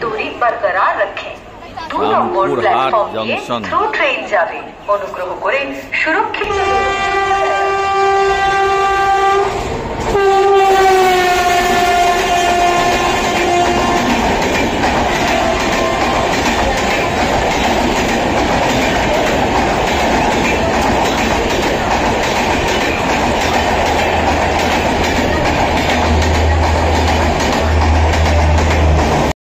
দূরি বরকরার রাখেন দু নম্বর রামপুরহাট প্ল্যাটফর্ম দিয়ে জংশন। থ্রু ট্রেন যাবে অনুগ্রহ করে সুরক্ষিত